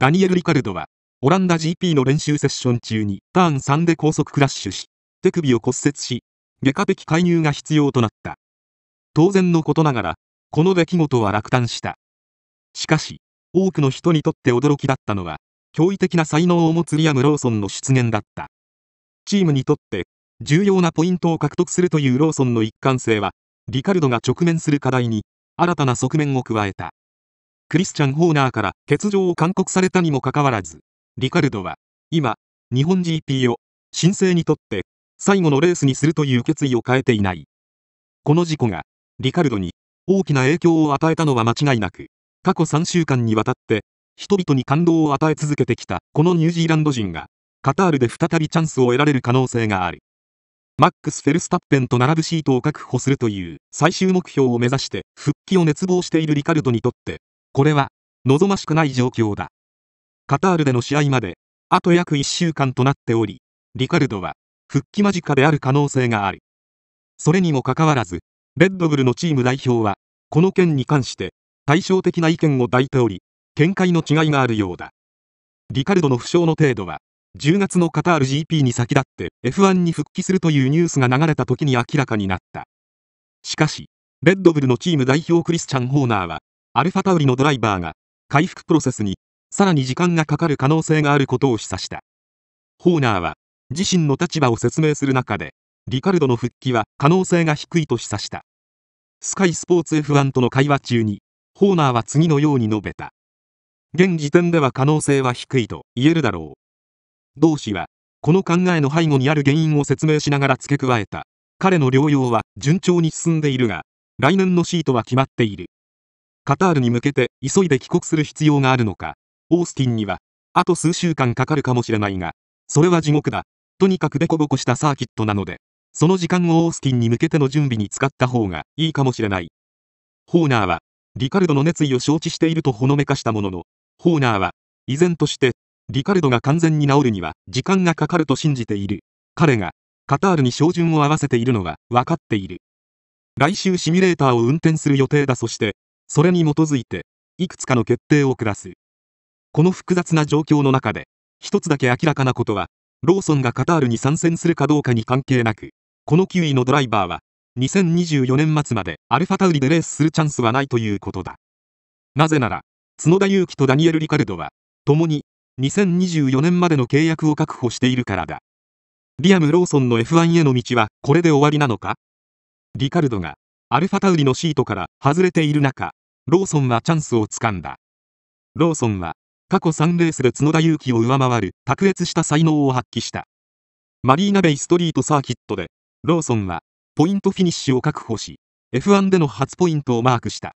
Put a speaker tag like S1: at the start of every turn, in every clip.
S1: ダニエル・リカルドは、オランダ GP の練習セッション中にターン3で高速クラッシュし、手首を骨折し、外科的介入が必要となった。当然のことながら、この出来事は落胆した。しかし、多くの人にとって驚きだったのは、驚異的な才能を持つリアム・ローソンの出現だった。チームにとって重要なポイントを獲得するというローソンの一貫性は、リカルドが直面する課題に新たな側面を加えた。クリスチャン・ホーナーから欠場を勧告されたにもかかわらず、リカルドは今、日本 GP を新生にとって最後のレースにするという決意を変えていない。この事故がリカルドに大きな影響を与えたのは間違いなく、過去3週間にわたって人々に感動を与え続けてきたこのニュージーランド人がカタールで再びチャンスを得られる可能性がある。マックス・フェルスタッペンと並ぶシートを確保するという最終目標を目指して復帰を熱望しているリカルドにとって、これは望ましくない状況だ。カタールでの試合まであと約1週間となっており、リカルドは復帰間近である可能性がある。それにもかかわらず、レッドブルのチーム代表は、この件に関して対照的な意見を抱いており、見解の違いがあるようだ。リカルドの負傷の程度は、10月のカタール GP に先立って F1 に復帰するというニュースが流れた時に明らかになった。しかし、レッドブルのチーム代表クリスチャン・ホーナーは、アルファタウリのドライバーが、回復プロセスに、さらに時間がかかる可能性があることを示唆した。ホーナーは、自身の立場を説明する中で、リカルドの復帰は可能性が低いと示唆した。スカイスポーツ F1 との会話中に、ホーナーは次のように述べた。現時点では可能性は低いと言えるだろう。同氏は、この考えの背後にある原因を説明しながら付け加えた。彼の療養は順調に進んでいるが、来年のシートは決まっている。カタールに向けて急いで帰国する必要があるのか、オースティンには、あと数週間かかるかもしれないが、それは地獄だ。とにかくデコボコしたサーキットなので、その時間をオースティンに向けての準備に使った方がいいかもしれない。ホーナーは、リカルドの熱意を承知しているとほのめかしたものの、ホーナーは、依然としてリカルドが完全に治るには時間がかかると信じている。彼がカタールに照準を合わせているのは分かっている。来週シミュレーターを運転する予定だそして、それに基づいて、いくつかの決定を下す。この複雑な状況の中で、一つだけ明らかなことは、ローソンがカタールに参戦するかどうかに関係なく、この9位のドライバーは、2024年末までアルファタウリでレースするチャンスはないということだ。なぜなら、角田裕樹とダニエル・リカルドは、共に2024年までの契約を確保しているからだ。リアム・ローソンの F1 への道はこれで終わりなのか？リカルドがアルファタウリのシートから外れている中、ローソンはチャンスをつかんだ。ローソンは過去3レースで角田裕樹を上回る卓越した才能を発揮した。マリーナベイストリートサーキットで、ローソンはポイントフィニッシュを確保し、F1 での初ポイントをマークした。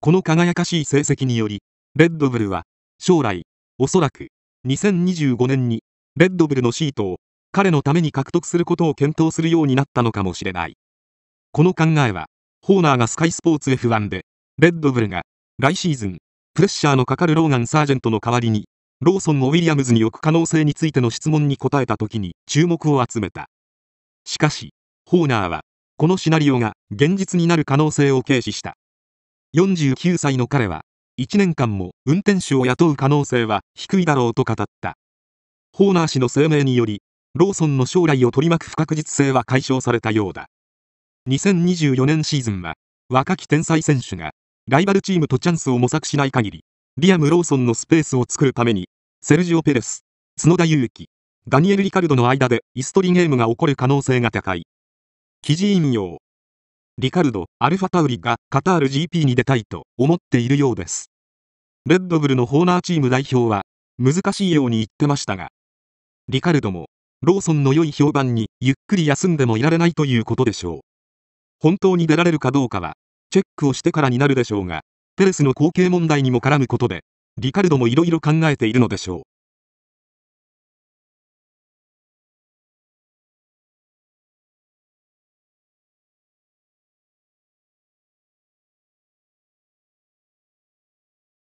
S1: この輝かしい成績により、レッドブルは将来おそらく2025年にレッドブルのシートを彼のために獲得することを検討するようになったのかもしれないこの考えはホーナーがスカイスポーツ F1 でレッドブルが来シーズンプレッシャーのかかるローガン・サージェントの代わりにローソンをウィリアムズに置く可能性についての質問に答えた時に注目を集めたしかしホーナーはこのシナリオが現実になる可能性を軽視した49歳の彼は1年間も運転手を雇う可能性は低いだろうと語った。ホーナー氏の声明により、ローソンの将来を取り巻く不確実性は解消されたようだ。2024年シーズンは、若き天才選手が、ライバルチームとチャンスを模索しない限り、リアム・ローソンのスペースを作るために、セルジオ・ペレス、角田裕樹、ダニエル・リカルドの間でイストリゲームが起こる可能性が高い。記事引用リカルド、アルファタウリがカタール GP に出たいと思っているようです。レッドブルのホーナーチーム代表は、難しいように言ってましたが、リカルドも、ローソンの良い評判にゆっくり休んでもいられないということでしょう。本当に出られるかどうかは、チェックをしてからになるでしょうが、ペレスの後継問題にも絡むことで、リカルドもいろいろ考えているのでしょう。